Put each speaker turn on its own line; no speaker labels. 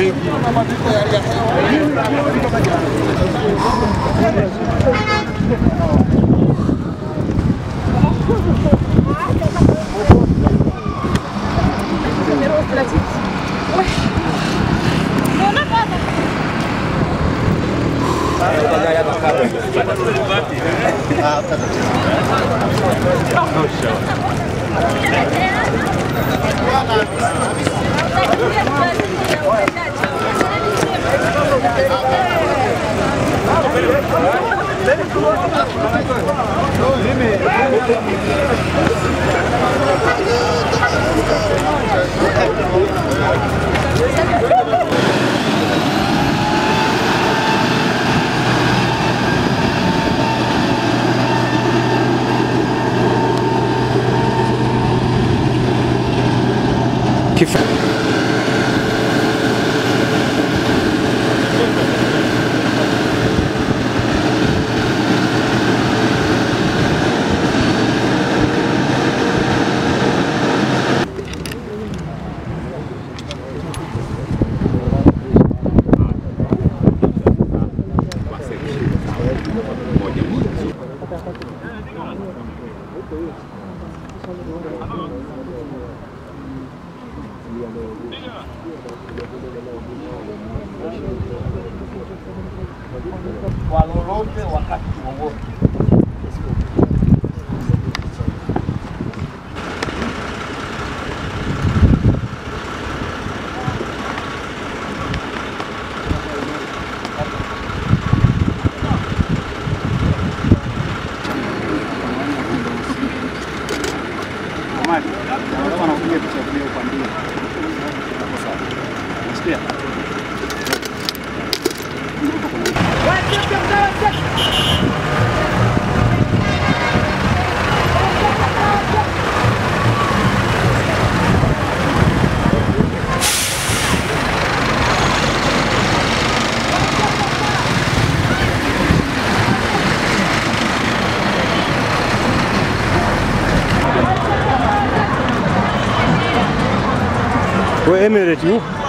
veio.
Ah, tá no chão.
Thank you.
Que fé.
kwa wakati wowote. 月的时候没有反应，
不少，是这样。
We're emulating you.